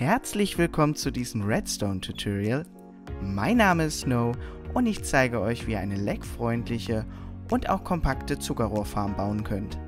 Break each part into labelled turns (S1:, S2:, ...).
S1: Herzlich willkommen zu diesem Redstone Tutorial. Mein Name ist Snow und ich zeige euch, wie ihr eine leckfreundliche und auch kompakte Zuckerrohrfarm bauen könnt.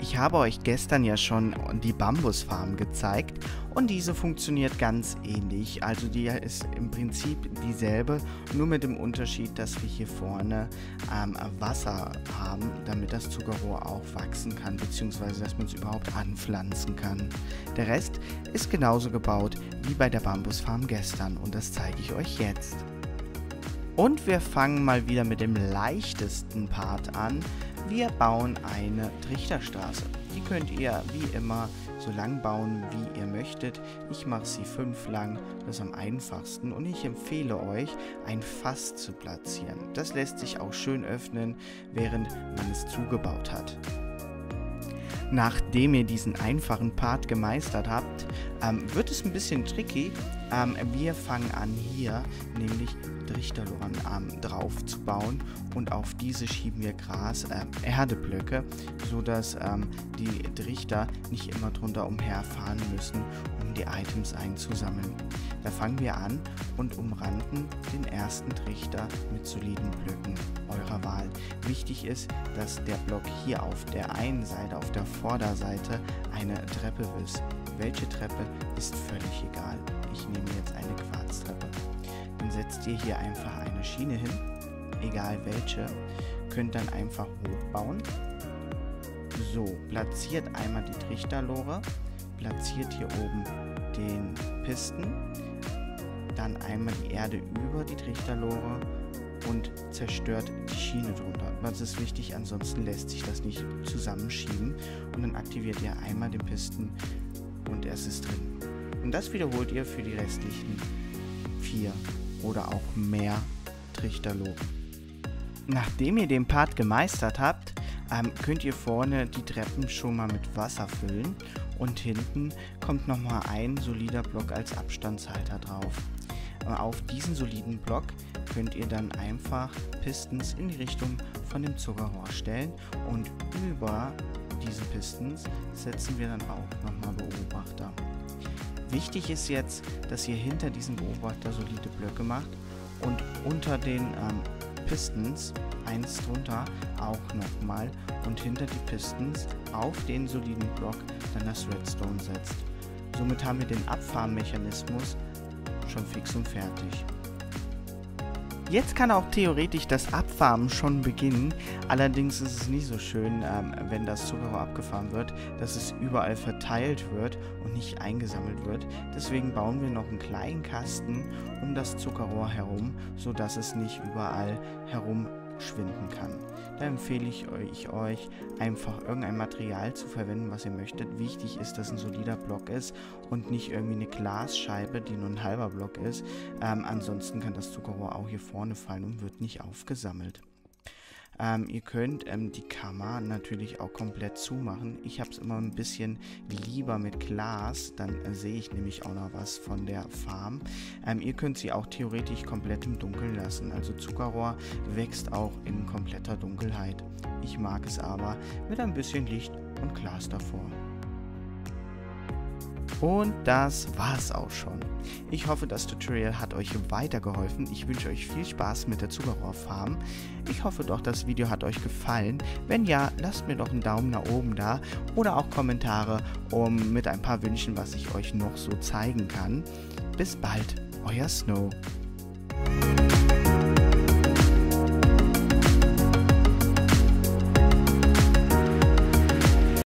S1: Ich habe euch gestern ja schon die Bambusfarm gezeigt und diese funktioniert ganz ähnlich. Also die ist im Prinzip dieselbe, nur mit dem Unterschied, dass wir hier vorne ähm, Wasser haben, damit das Zuckerrohr auch wachsen kann, beziehungsweise dass man es überhaupt anpflanzen kann. Der Rest ist genauso gebaut wie bei der Bambusfarm gestern und das zeige ich euch jetzt. Und wir fangen mal wieder mit dem leichtesten Part an. Wir bauen eine Trichterstraße. Die könnt ihr wie immer so lang bauen, wie ihr möchtet. Ich mache sie fünf lang, das ist am einfachsten. Und ich empfehle euch, ein Fass zu platzieren. Das lässt sich auch schön öffnen, während man es zugebaut hat. Nachdem ihr diesen einfachen Part gemeistert habt, ähm, wird es ein bisschen tricky. Ähm, wir fangen an hier nämlich Trichterloren ähm, drauf zu bauen und auf diese schieben wir Gras, äh, Erdeblöcke, sodass ähm, die Trichter nicht immer drunter umherfahren müssen, um die Items einzusammeln. Da fangen wir an und umranden den ersten Trichter mit soliden Blöcken. Wichtig ist, dass der Block hier auf der einen Seite, auf der Vorderseite, eine Treppe ist. Welche Treppe ist völlig egal. Ich nehme jetzt eine Quarztreppe. Dann setzt ihr hier einfach eine Schiene hin, egal welche, könnt dann einfach hochbauen. So, platziert einmal die Trichterlore, platziert hier oben den Pisten, dann einmal die Erde über die Trichterlore und zerstört die Schiene drunter. Was ist wichtig, ansonsten lässt sich das nicht zusammenschieben. Und dann aktiviert ihr einmal den Pisten und es ist drin. Und das wiederholt ihr für die restlichen vier oder auch mehr Trichterloren. Nachdem ihr den Part gemeistert habt, ähm, könnt ihr vorne die Treppen schon mal mit Wasser füllen und hinten kommt nochmal ein solider Block als Abstandshalter drauf. Auf diesen soliden Block könnt ihr dann einfach Pistons in die Richtung von dem Zuckerrohr stellen und über diese Pistons setzen wir dann auch nochmal Beobachter. Wichtig ist jetzt, dass ihr hinter diesem Beobachter solide Blöcke macht und unter den ähm, Pistons eins drunter auch nochmal und hinter die Pistons auf den soliden Block dann das Redstone setzt. Somit haben wir den Abfahrmechanismus schon fix und fertig. Jetzt kann auch theoretisch das Abfarmen schon beginnen, allerdings ist es nicht so schön, ähm, wenn das Zuckerrohr abgefahren wird, dass es überall verteilt wird und nicht eingesammelt wird. Deswegen bauen wir noch einen kleinen Kasten um das Zuckerrohr herum, sodass es nicht überall herum schwinden kann. Da empfehle ich euch, einfach irgendein Material zu verwenden, was ihr möchtet. Wichtig ist, dass ein solider Block ist und nicht irgendwie eine Glasscheibe, die nur ein halber Block ist. Ähm, ansonsten kann das Zuckerrohr auch hier vorne fallen und wird nicht aufgesammelt. Ähm, ihr könnt ähm, die Kammer natürlich auch komplett zumachen. Ich habe es immer ein bisschen lieber mit Glas, dann äh, sehe ich nämlich auch noch was von der Farm. Ähm, ihr könnt sie auch theoretisch komplett im Dunkeln lassen. Also Zuckerrohr wächst auch in kompletter Dunkelheit. Ich mag es aber mit ein bisschen Licht und Glas davor. Und das war's auch schon. Ich hoffe, das Tutorial hat euch weitergeholfen. Ich wünsche euch viel Spaß mit der Zuckerrohrfarm. Ich hoffe doch, das Video hat euch gefallen. Wenn ja, lasst mir doch einen Daumen nach oben da oder auch Kommentare um mit ein paar Wünschen, was ich euch noch so zeigen kann. Bis bald, euer Snow.